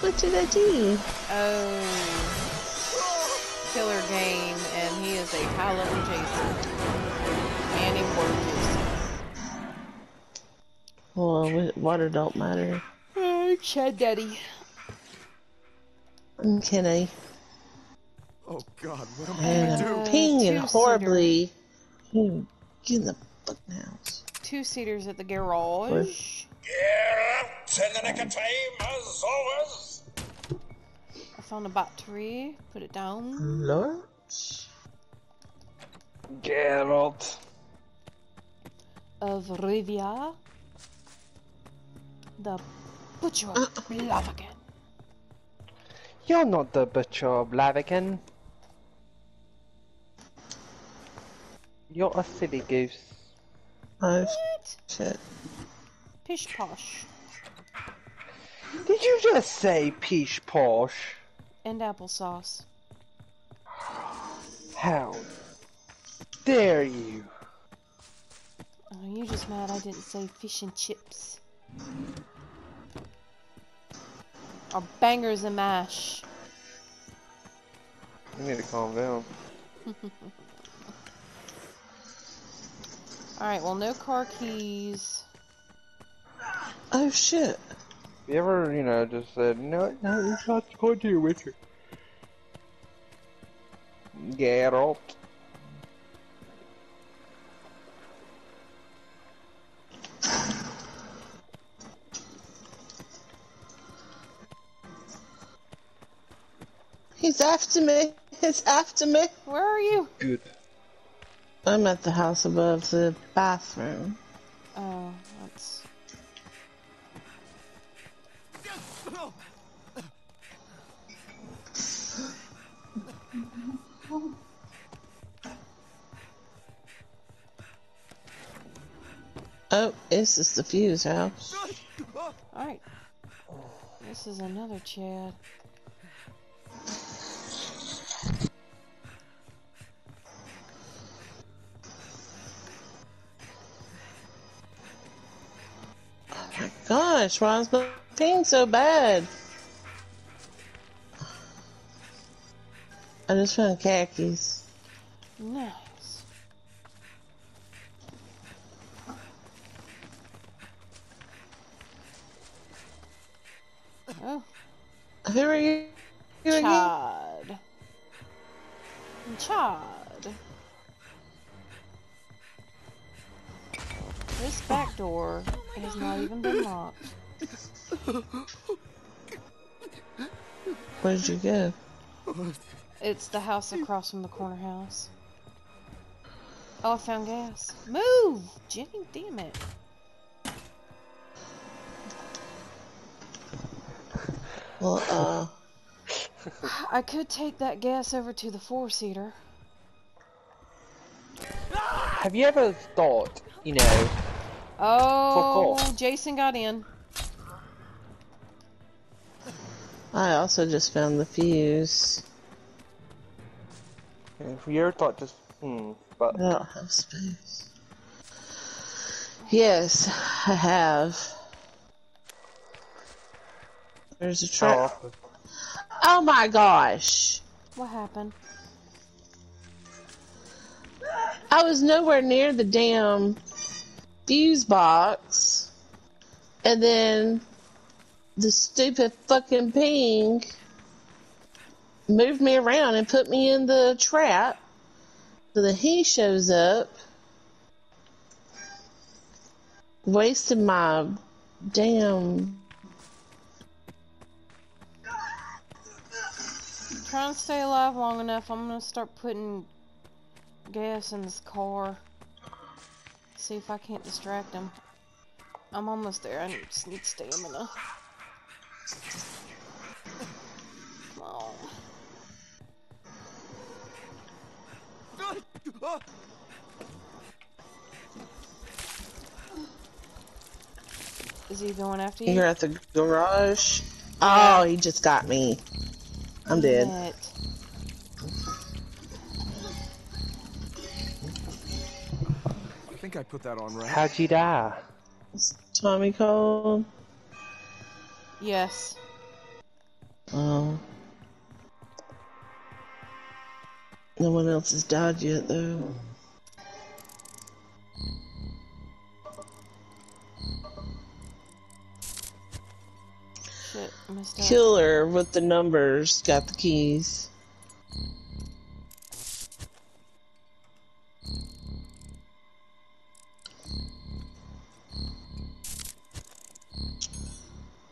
What did I do? Oh. Killer game, and he is a high level Jason. And he works. Well, water don't matter. Oh, Chad Daddy. I'm Kenny. Oh God, what am I And gonna I'm do? pinging two-seater. horribly. Hmm, Get in the fucking house. Two seaters at the garage. Yeah, in the nick of time, as always. I found a battery. Put it down. Lord? Geralt. Of Rivia. The Butcher of Blaviken. You're not the butcher of Blaviken. You're a silly goose. Oh, What? shit. Pish posh. Did you just say peach posh? And applesauce. How dare you? Oh, you just mad I didn't say fish and chips. Or bangers and mash. You need to calm down. Alright, well, no car keys. Oh, shit. You ever, you know, just said, no, no, it's not going to with you. Geralt. He's after me. He's after me. Where are you? Good. I'm at the house above the bathroom. Oh, that's. Oh, this is the fuse house. Alright. This is another Chad. Oh my gosh, why is my ping so bad? I just found khakis. Nice. Oh, Who are you? you again? Chad. Chad. This back door has not even been locked. Where did you go? It's the house across from the corner house. Oh, I found gas. Move! Jenny, damn it. Well, uh, I could take that gas over to the four seater. Have you ever thought, you know, Oh. Jason got in. I also just found the fuse. If you ever thought just, hmm, but I don't have space. Yes, I have. There's a how truck. Oh my gosh! What happened? I was nowhere near the damn fuse box, and then the stupid fucking ping moved me around and put me in the trap. So then he shows up, wasted my damn. Trying to stay alive long enough, I'm gonna start putting gas in this car. See if I can't distract him. I'm almost there. I just need stamina. Oh. Is he going after you? You're at the garage. Oh, he just got me. I'm dead. It. I think I put that on right. how'd you die? Tommy called. Yes. Oh. No one else has died yet, though. Shit, missed out. Killer with the numbers got the keys.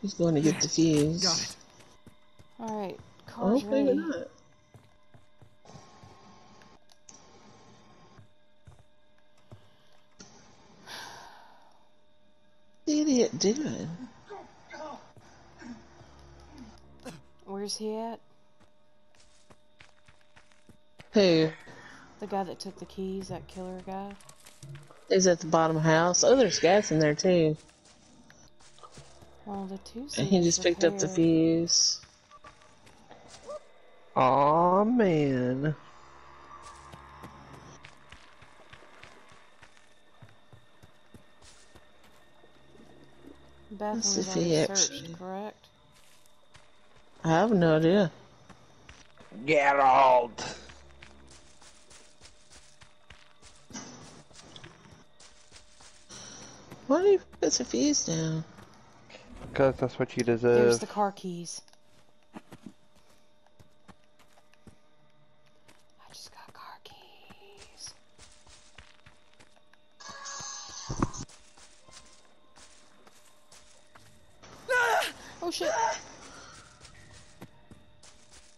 He's going to get the keys. Got it. Alright, Oh, car's maybe ready. not. Where's he at? Who? The guy that took the keys, that killer guy? Is at the bottom house. Oh, there's gas in there too. Well, the two And he just picked up the repaired. fuse. Aw, man. Bathroom Let's was see if already he searched, correct? I have no idea. Get out. Why do you put the fees down? Because that's what you There's deserve. the car keys.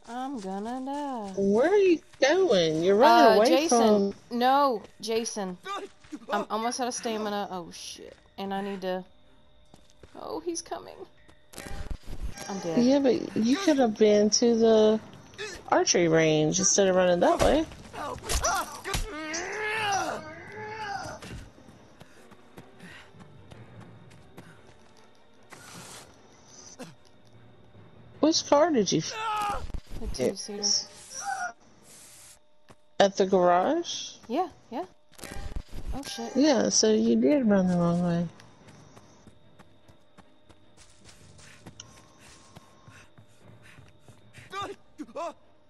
I'm gonna die. Where are you going? You're running Uh, away Jason. from. No, Jason. I'm almost out of stamina. Oh shit. And I need to. Oh, he's coming. I'm dead. Yeah, but you could have been to the archery range instead of running that way. Which car did you f- The two seater. at the garage? Yeah, yeah. Oh shit. Yeah, so you did run the wrong way.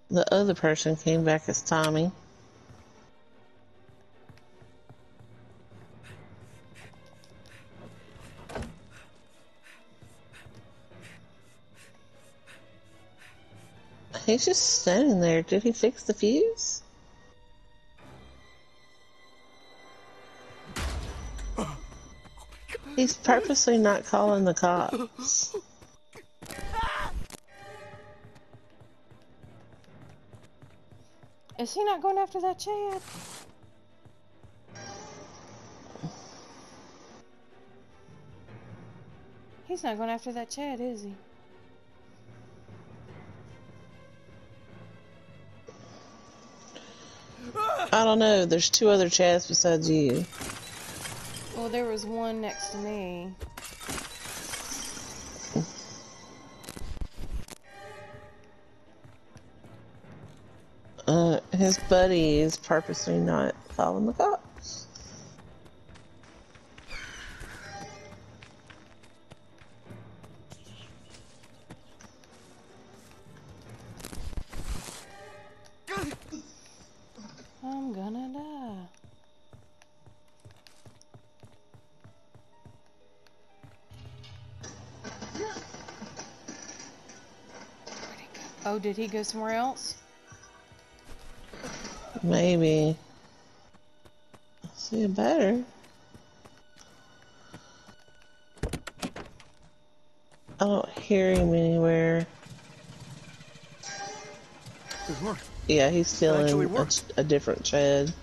The other person came back as Tommy. He's just standing there. Did he fix the fuse? He's purposely not calling the cops. Is he not going after that Chad? He's not going after that Chad, is he? I don't know. There's two other Chads besides you. Well, there was one next to me. Uh, his buddy is purposely not following the cops. Did he go somewhere else? Maybe. I See it better. I don't hear him anywhere. Yeah, he's still in a, a different Chad.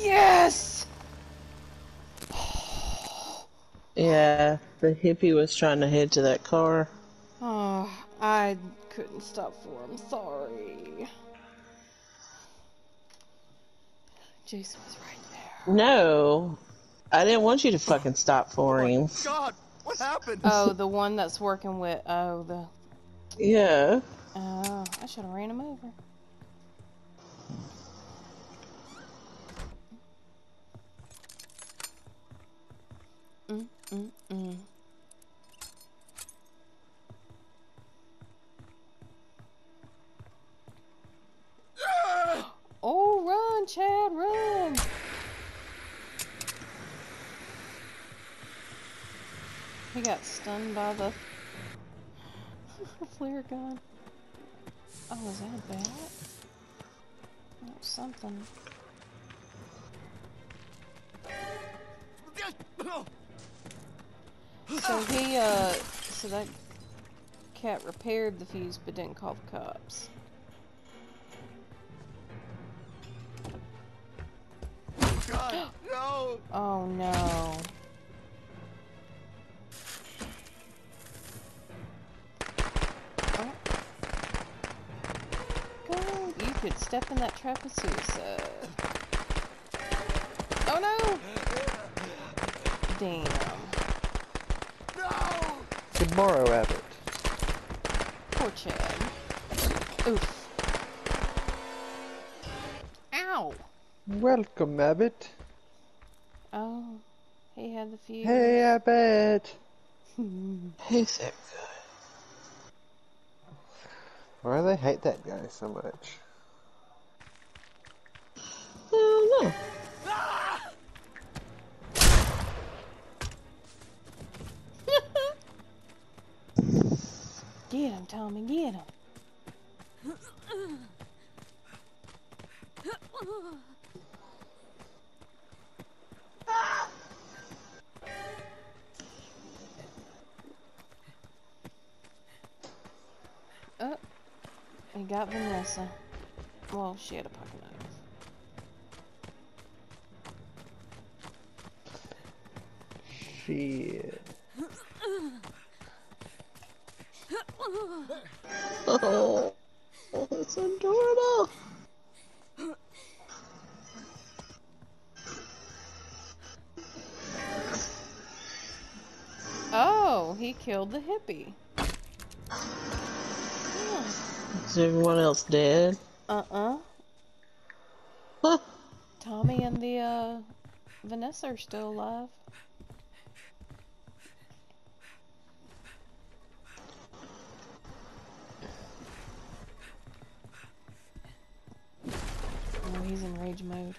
Yes! Yeah, the hippie was trying to head to that car. Oh, I couldn't stop for him. Sorry. Jason was right there. No, I didn't want you to fucking stop for oh him. God, what What happened? Oh, the one that's working with. Oh, the. Yeah. Oh, I should have ran him over. Mm, mm, mm. oh, run, Chad, run! He got stunned by the flare gun. Oh, is that a bat? Or something. So he, uh, so that cat repaired the fuse but didn't call the cops. God, no! Oh no. Oh. Go, you could step in that trap of suicide. Oh no! Damn. No! Tomorrow, Abbott. Poor Chad. Oof. Ow! Welcome, Abbott. Oh, he had the fuse. Hey, Abbott. He's so good. Why do they hate that guy so much? I don't know. Get him, Tommy, get him. Oh, he got Vanessa. Well, she had a pocket knife. Shit. Oh, oh, it's adorable. Oh, he killed the hippie. Yeah. Is everyone else dead? Uh-uh. Huh. Tommy and the, uh, Vanessa are still alive. He's in rage mode.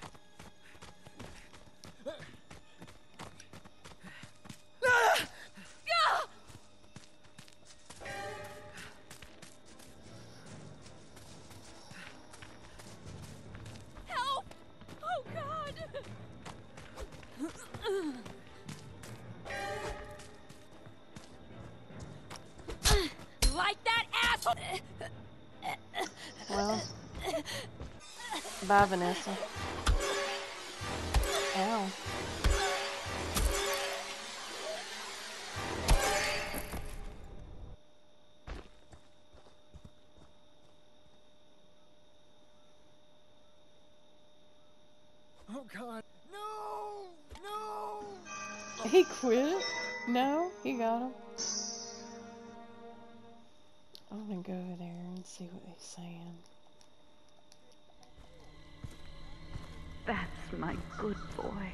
Bye, Vanessa. Ow. Oh God, no! No! He quit? No, he got him. I'm gonna go over there and see what they're saying. That's my good boy.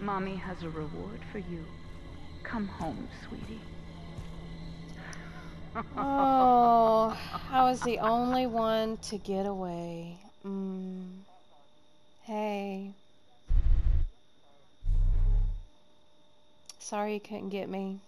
Mommy has a reward for you. Come home, sweetie. Oh, I was the only one to get away. Mm. Hey. Sorry you couldn't get me.